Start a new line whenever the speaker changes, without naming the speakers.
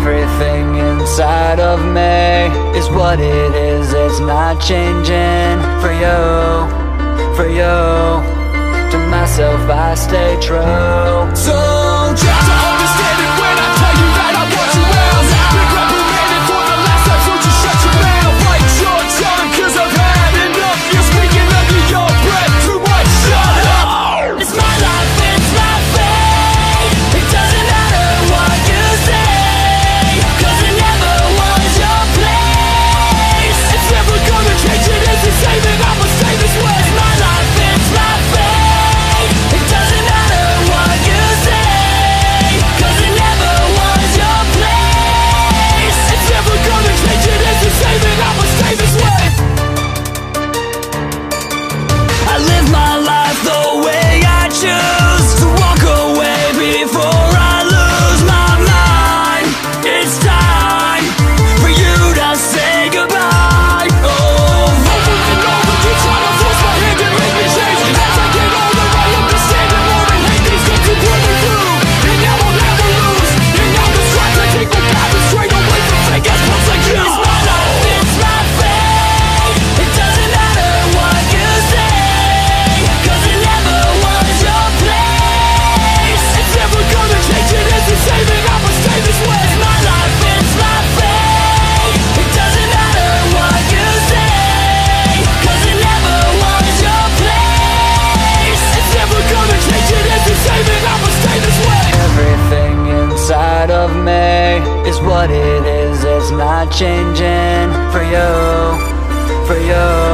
Everything inside of me is what it is, it's not changing for you, for you. To myself, I stay true.
So
is what it is, it's not changing for you, for you.